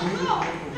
好。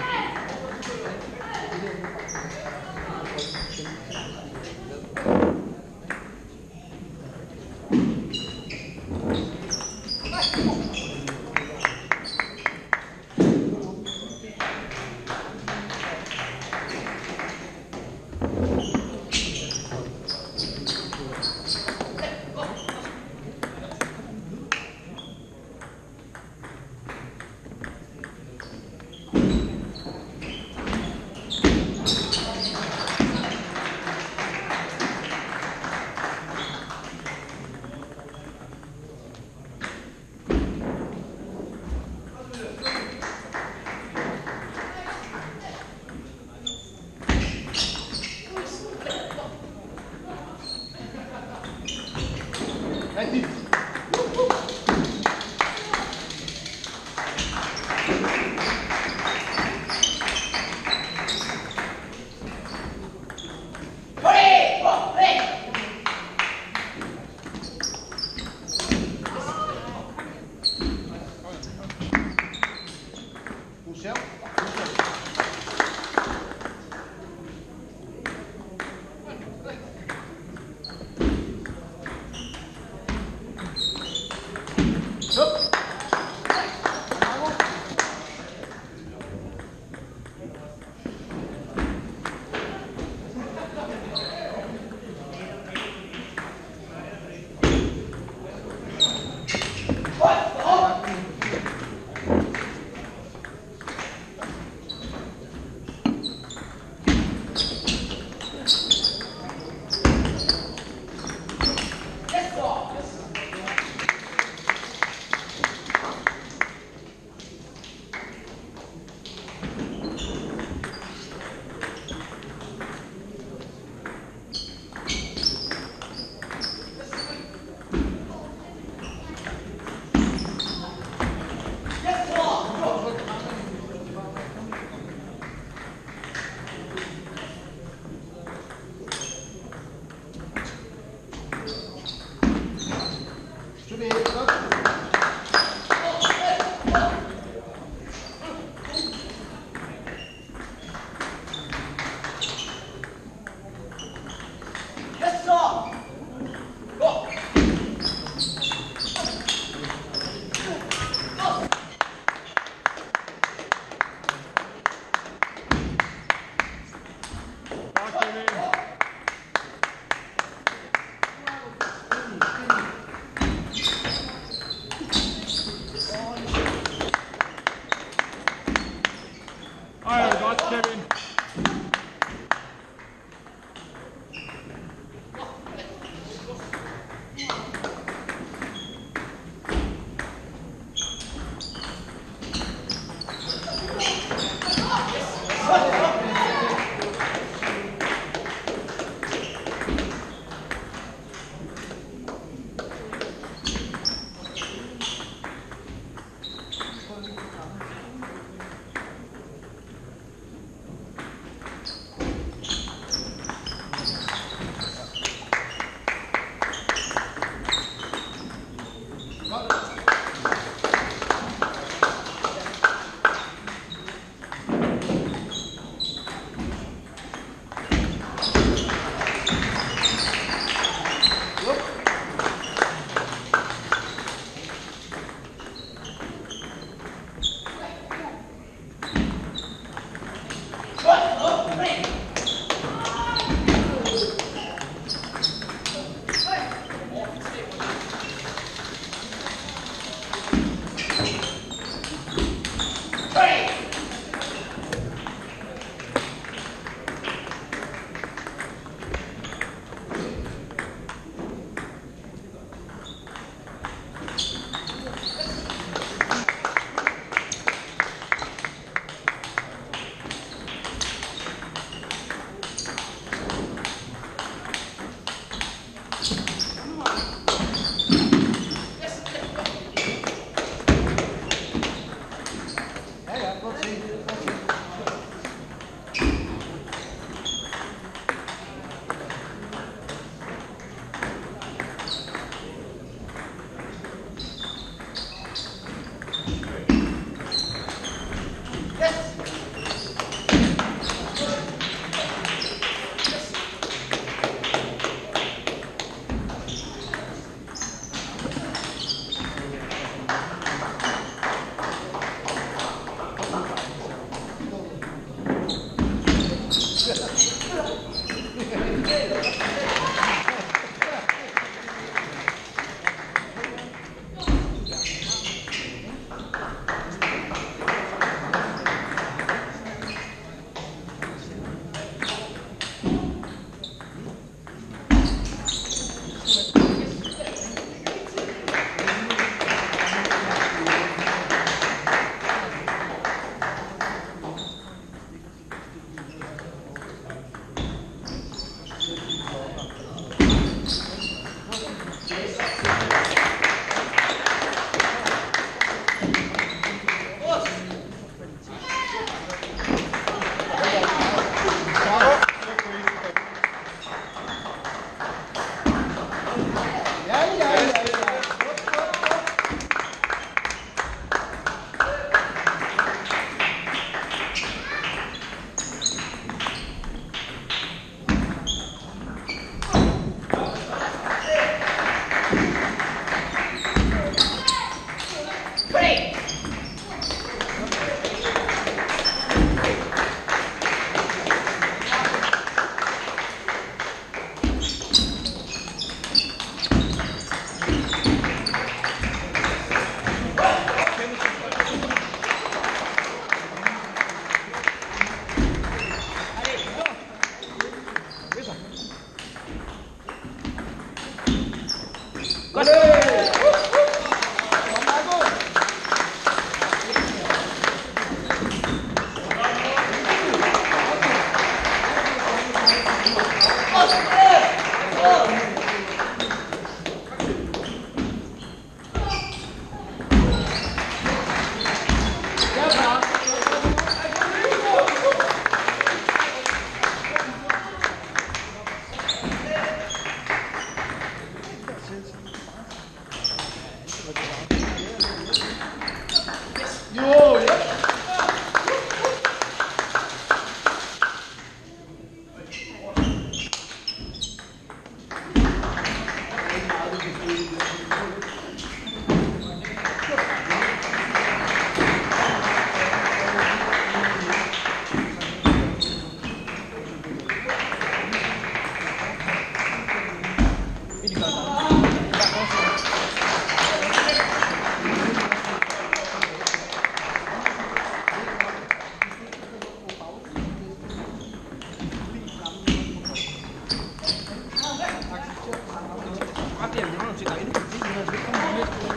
Chuẩn bị.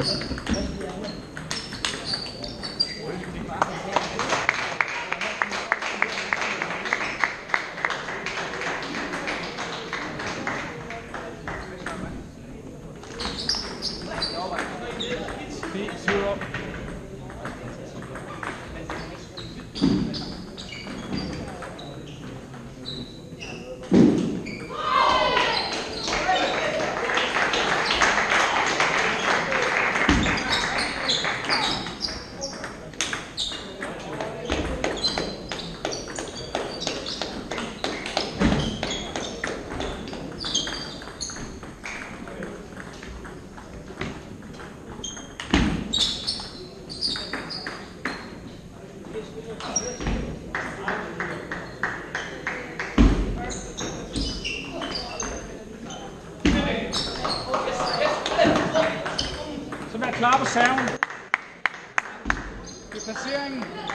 Gracias. Vær klar på serven.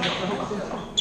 どうした?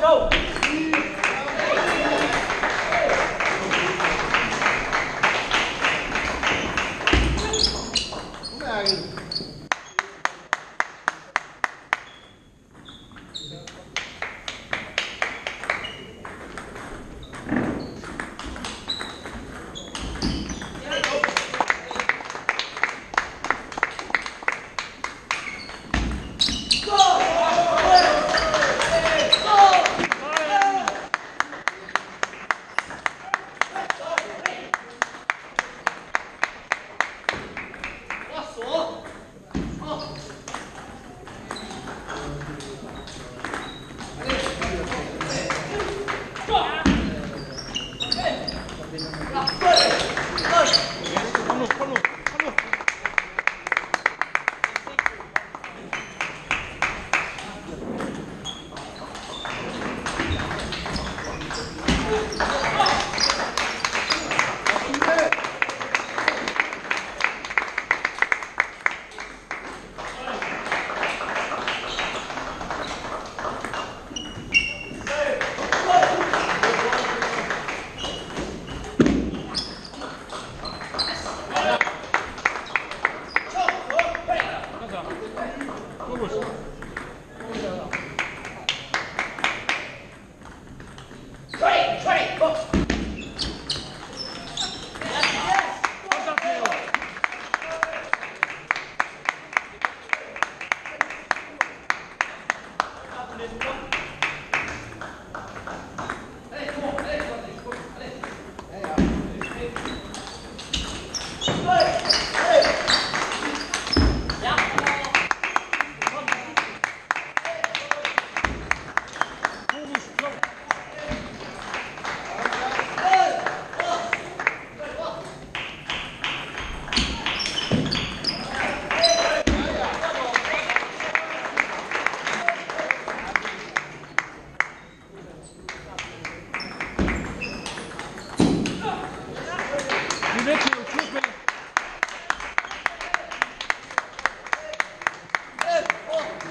Go.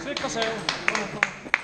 Slik kasseer.